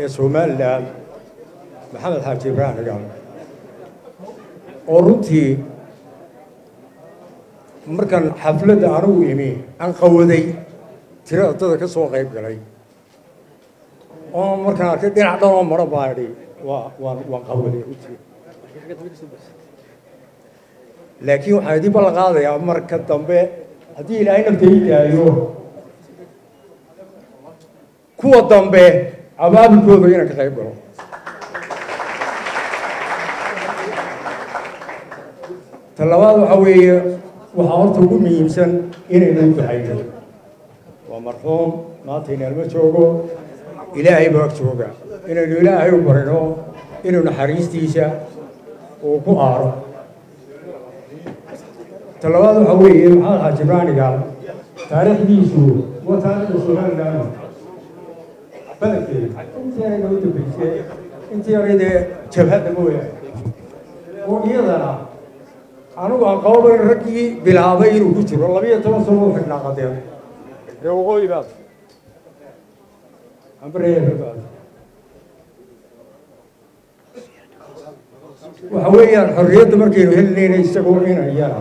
ee somalilan maxamed xaaji ibraahim cigaal oo runtii markaan xafladda anigu imi aan qawaday tirada dada ka soo qayb galay oo markaan arkay dhinac dhan oo maro baa idhi waa waan waan qawaday runtii laakiin waxaan idin ballan qaadayaa marka dambe haddii ilaahay nafta ii daayo kuwa dambe abaabulkooda inaan ka qayb galo. Ta labaad waxaa weeye waxaa horta ugu muhiimsan inaynu u ducayno waa marxuum maanta inaalma joogo ilaahay baa jooga. Inaynu ilaahay u barino inuu naxariistiisa uu ku aaro. Ta labaad waxaa weeye maxamed xaaji ibraaniga taariikhdiisu waa taariikhda somaliland badankeeda intii yarayda u dambeysay intii yaraydee jabhadda mooyaane oo iyadana anigu aan qababa in raggii bilaabay inuu ku jiro labiyo toban sano u xidhnaa qadeen dee waqooyi baad ambareebaad waxa weeyaan xorriyadda markaynu helinayna isagoo inayana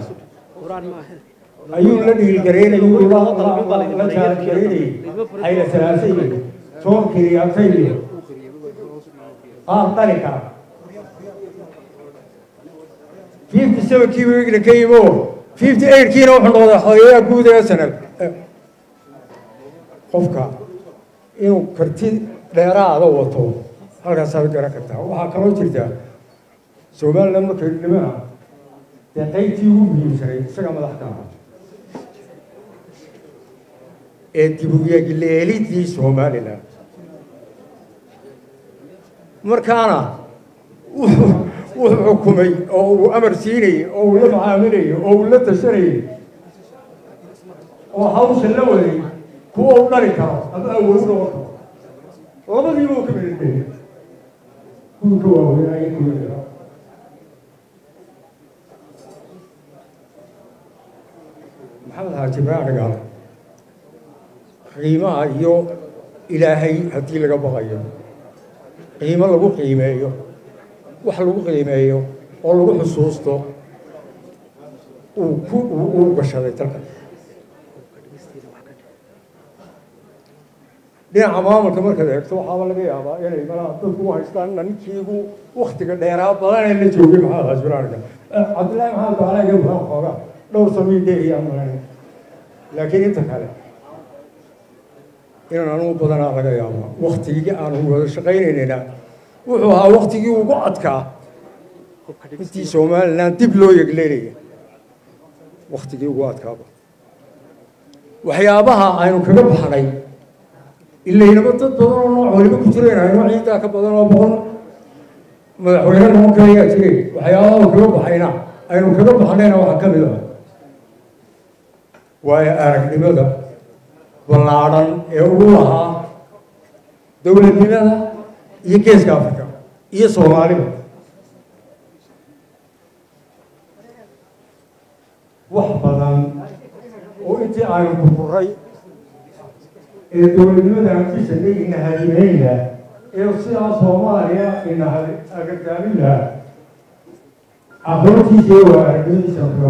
ayuu la dhiilgaraynayuu la jaalgaraynayay hayla salaasay toonkii atay qaar dhali kara fifty sevenkii buu igna ka yimo fifty eightkiina wuxuu noqday xogeeyaha guud ee sanad qofka inuu karti dheeraada wato halkaasaad garan kartaa waxaa kaloo jirta somaliland markay dhimana dee qaybtii ugu muhiimsanay isaga madaxda ahaa ee dib u yeegleelidii somaliland markaana wuxuu xukumay oo uu amar siinayey oo uu la macaamilayey oo uu la tashanayey oo hawsha la waday kuwa u dhali karo ama awood noqon karo labadiiba uu ka midadbeeyey kuwii ka waaweynaya kuwii yara maxamed xaaji ibraahim dhigaal qiimaha iyo ilaahay haddii laga baqayo. Qiimo lagu qiimeeyo wax lagu qiimeeyo oo lagu xusuusto uu gashaday dalka dhinaca maamulka markaad eegto waxaaba laga yaabaa inay malaha dadku u haystaan ninkii ugu waktiga dheeraa badan ee la joogay maxamed xaasbiraaniga cabdillahi maxamed baalaga baan xoogaa? Dhowr samiin dheeriyaa malayn laakiin inta kale inaan anugu badanaa laga yaabaa waktigii aanu wada shaqaynaynayna wuxuu ahaa waktigii ugu adkaa intii somaliland dib loo yegleelaya waktigii ugu adkaaba waxyaabaha aynu kaga baxnay ilaynaba dad badan oo nooc waliba ku jireen aynu ciidaa ka badan oo boqol madaxweyne noqon karayaa jiray. Waxyaabaha kaga baxayna aynu kaga baxnayna waxaa ka mid ah. Waayo aragnimada ballaadhan ee ugu lahaa dowladnimada iyo geeska africa. Iyo soomaaliba wax badan oo intii aynu burburay ee dowladnimada antisanay ina hadimeynla ee sidaa soomaaliya ina agadaaminla aqoontiisa iyo waa aragnimadiisa kaga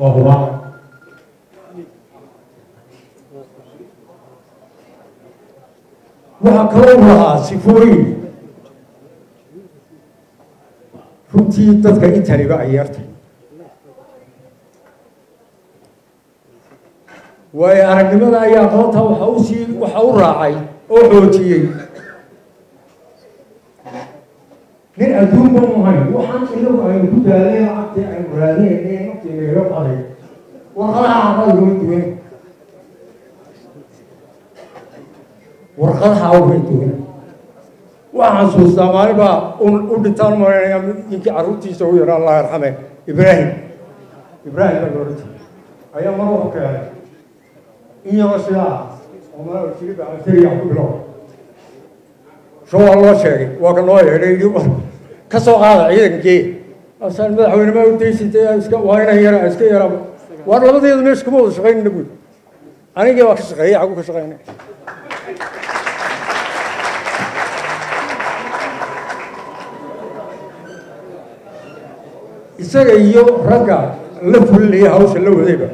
waa hubaa waxaa kaloo lahaa sifooyin runtii dadka intaniba ay yartay waayo aragnimada ayaa aqoonta waxa u sii waxa u raacay oo xoojiyey nin adduunba muhayn waxaan inagu aynu ku daalay lacagtii aynu raadinaynay naftii naga qaday warqadaha aqal duwan warqadaha uma duwan waxaan xasuustaa maalin u dhintaan maranaya ninkii carruurtiisa u yara allah yarxame. Ibraahim. Ibraahim baa ayaa mar wuxuu keenay. In yaroo sidaa oo mala jiri baa tiriya ku bilow. Sho waa loo sheegay. Waa ka noo yeedhay ka soo qaada ciidankii asaan madaxweyne maa u daysatay iska waa inan yara iska yara. Waar labadeedu meesha kuma wada shaqaynayna buuri anigii baa ka shaqeeyay xagu ka shaqaynay isaga iyo ragga la fulinaya hawsha la wadayba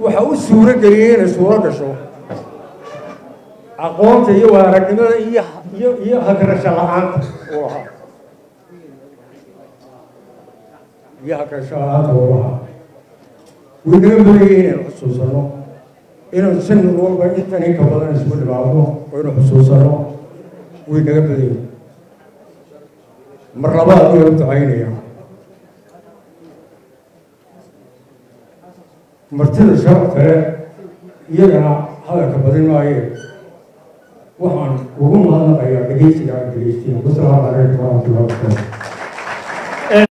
waxa u suuro geliyey inay suuro gasho. Aqoonta iyo waaragnimada iyo iyo hagarasho la'aanta uu ahaa. Iyo hagarasho la'aanta uu ahaa. Wuu naga badayay inaynu xusuusano inaynu sanad walba intan in ka badan isku dhimaado oo inu xusuusano way naga badayay mar labaad u ducaynaya martida sharaf kale iyagana hadalka badin maaye waxaan ugu mahadnaqayaa dhegeysiga aan dhegeystay wasalaamu calaykum waraxmatullahi wabarakatu